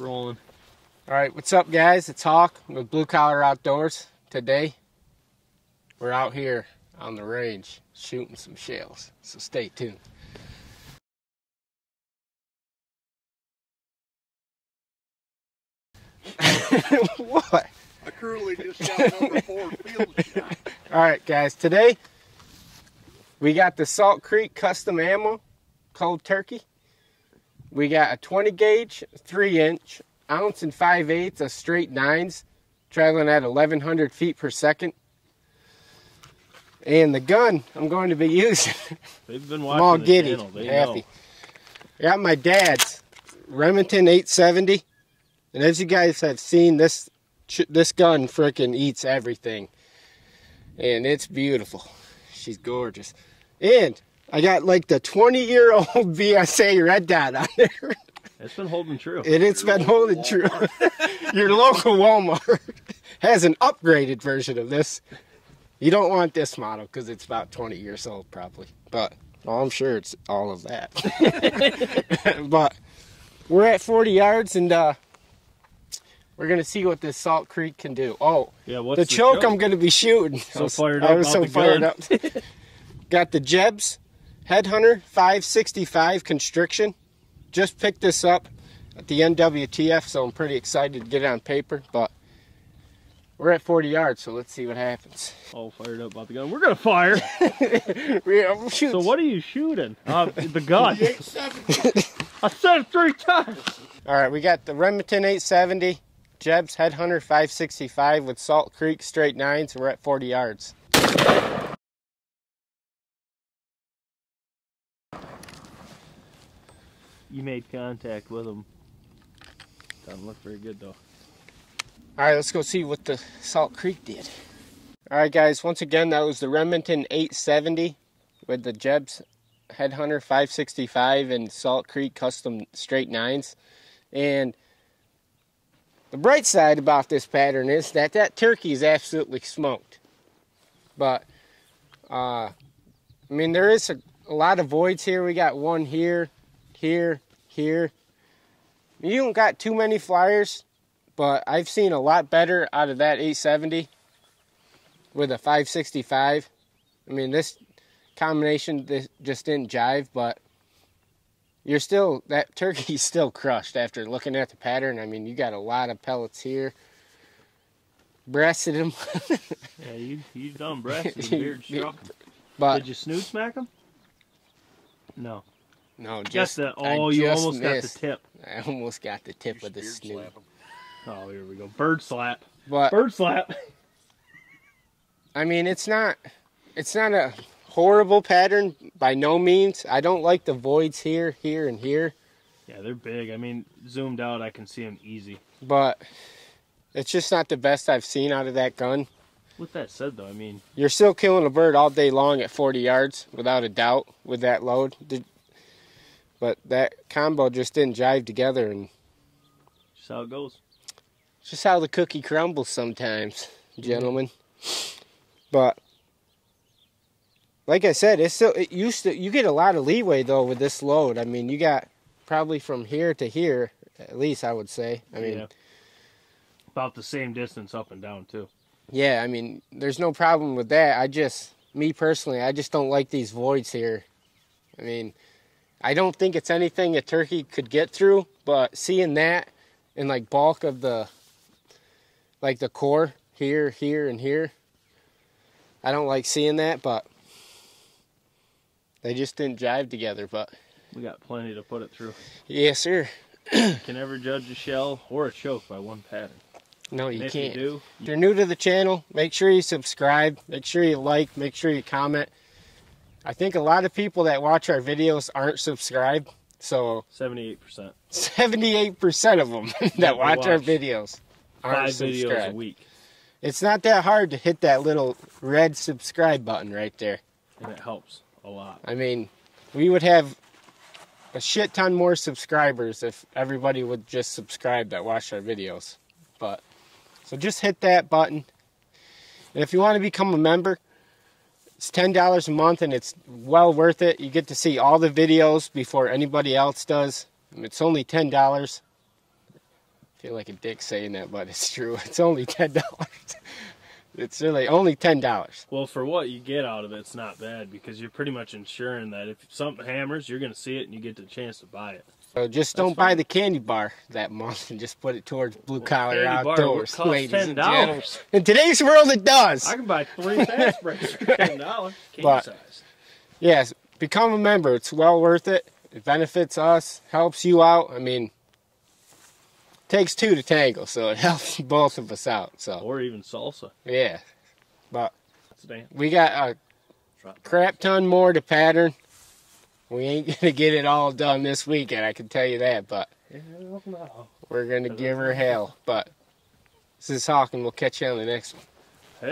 Rolling. All right, what's up, guys? It's Hawk with Blue Collar Outdoors. Today, we're out here on the range shooting some shells, so stay tuned. what? I currently just got number four field shot. All right, guys. Today, we got the Salt Creek custom ammo, cold turkey. We got a 20 gauge, 3 inch, ounce and 5 eighths of straight nines, traveling at 1100 feet per second. And the gun I'm going to be using, They've been I'm watching all the giddy, channel. They happy. know. I got my dad's Remington 870, and as you guys have seen, this this gun freaking eats everything, and it's beautiful. She's gorgeous, and I got like the 20 year old BSA red dot on there, It's been holding true. and it's been holding true. Your local Walmart has an upgraded version of this. You don't want this model because it's about 20 years old, probably. But well, I'm sure it's all of that. but we're at 40 yards, and uh, we're gonna see what this Salt Creek can do. Oh, yeah, what's the choke I'm gonna be shooting. So I was, fired I was so fired gun. up. Got the Jebs Headhunter 565 Constriction. Just picked this up at the NWTF, so I'm pretty excited to get it on paper. But we're at 40 yards, so let's see what happens. all fired up about the gun. We're gonna fire. I'm so what are you shooting? Uh, the gun. The I said it three times. All right, we got the Remington 870, Jebs Headhunter 565 with Salt Creek straight nines. We're at 40 yards. You made contact with them. Doesn't look very good though. All right, let's go see what the Salt Creek did. All right, guys, once again, that was the Remington 870 with the Jebs Headhunter 565 and Salt Creek custom straight nines. And the bright side about this pattern is that that turkey is absolutely smoked. But, uh, I mean, there is a, a lot of voids here. We got one here, here, here. You don't got too many flyers, but I've seen a lot better out of that 870 with a 565. I mean, this combination this just didn't jive, but you're still that turkey's still crushed after looking at the pattern. I mean, you got a lot of pellets here. Breasted him, Yeah, you you done breast and beard struck him. but Did you snoot smack him? No. No, Just just the I oh, you just almost missed. got the tip. I almost got the tip You of the speared snoot. Oh, here we go. Bird slap. but Bird slap. I mean, it's not it's not a horrible pattern by no means. I don't like the voids here, here, and here, Yeah, they're big. I mean, zoomed out, I can see them easy. but it's just not the best I've seen out of that gun. With that said, though, I mean, You're still killing a bird all day long at 40 yards, without a doubt, with that load. Did- But that combo just didn't jive together, and just how it goes. just how the cookie crumbles sometimes, mm-hmm. gentlemen. But like I said, it's still it used to. You get a lot of leeway though with this load. I mean, you got probably from here to here, at least I would say. I mean, yeah. About the same distance up and down too. Yeah, I mean, there's no problem with that. I just, me personally, I just don't like these voids here. I mean, I don't think it's anything a turkey could get through, but seeing that and like bulk of the, like the core here, here, and here, I don't like seeing that, but they just didn't jive together. But We got plenty to put it through. yes, sir. You can never judge a shell or a choke by one pattern. No, you if can't. you do, If you're new to the channel, make sure you subscribe, make sure you like, make sure you comment. I think a lot of people that watch our videos aren't subscribed, so seventy-eight percent, 78% of them that we watch our videos aren't five videos a week, It's not that hard to hit that little red subscribe button right there. and it helps a lot. I mean, we would have a shit ton more subscribers if everybody would just subscribe that watch our videos. But so just hit that button. And if you want to become a member, it's ten dollars a month and it's well worth it. You get to see all the videos before anybody else does. It's only ten dollars. I feel like a dick saying that, but it's true. It's only ten dollars. It's really only ten dollars. Well, for what you get out of it, it's not bad because you're pretty much ensuring that if something hammers, you're going to see it and you get the chance to buy it. So just don't buy the candy bar that month and just put it towards blue collar Candy bar outdoors, ladies ten and gentlemen. In today's world, it does. I can buy three fast breaks for ten dollars, king But- size. Yes, become a member. It's well worth it. It benefits us, helps you out. I mean, takes two to tangle, so it helps both of us out. So Or even salsa. yeah, but we got a crap ton more to pattern. We ain't gonna get it all done this weekend, I can tell you that. But no. we're gonna give her hell. But this is Hawk, and we'll catch you on the next one.